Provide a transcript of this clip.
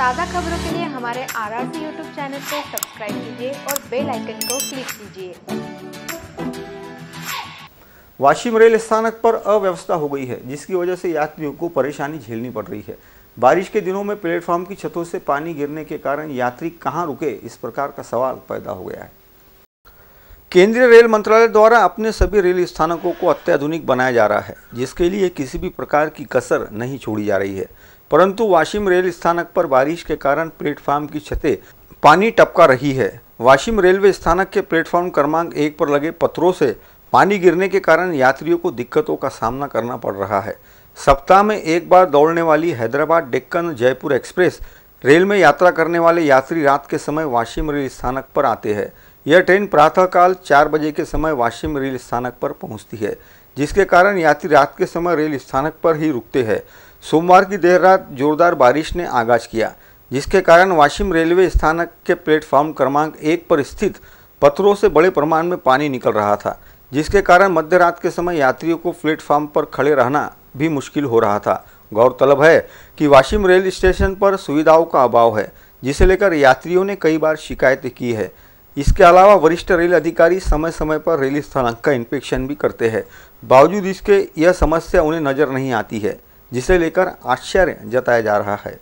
ताज़ा खबरों के लिए हमारे R R C YouTube channel को सब्सक्राइब कीजिए और बेल आइकन को क्लिक कीजिए। वाशिम रेल स्थानक पर अव्यवस्था हो गई है, जिसकी वजह से यात्रियों को परेशानी झेलनी पड़ रही है। बारिश के दिनों में प्लेटफॉर्म की छतों से पानी गिरने के कारण यात्री कहाँ रुके, इस प्रकार का सवाल पैदा हो गया है। केंद्रीय रेल मंत्रालय द्वारा अपने सभी रेल स्थानकों को अत्याधुनिक बनाया जा रहा है, जिसके लिए किसी भी प्रकार की कसर नहीं छोड़ी जा रही है। परंतु वाशिम रेल स्थानक पर बारिश के कारण प्लेटफार्म की छतें पानी टपका रही है। वाशिम रेलवे स्थानक के प्लेटफॉर्म क्रमांक एक पर लगे पत्थरों से पानी गिरने के कारण यात्रियों को दिक्कतों का सामना करना पड़ रहा है। सप्ताह में एक बार दौड़ने वाली हैदराबाद डेक्कन जयपुर एक्सप्रेस रेल में यात्रा करने वाले यात्री रात के समय वाशिम रेल स्थानक पर आते हैं। यह ट्रेन प्रातःकाल चार बजे के समय वाशिम रेल स्थानक पर पहुँचती है, जिसके कारण यात्री रात के समय रेल स्थानक पर ही रुकते हैं। सोमवार की देर रात जोरदार बारिश ने आगाज़ किया, जिसके कारण वाशिम रेलवे स्थानक के प्लेटफॉर्म क्रमांक एक पर स्थित पत्थरों से बड़े प्रमाण में पानी निकल रहा था, जिसके कारण मध्य रात के समय यात्रियों को प्लेटफॉर्म पर खड़े रहना भी मुश्किल हो रहा था। गौरतलब है कि वाशिम रेल स्टेशन पर सुविधाओं का अभाव है, जिसे लेकर यात्रियों ने कई बार शिकायतें की है। इसके अलावा वरिष्ठ रेल अधिकारी समय समय पर रेल स्थान का इंस्पेक्शन भी करते हैं। बावजूद इसके, यह समस्या उन्हें नज़र नहीं आती है, जिसे लेकर आश्चर्य जताया जा रहा है।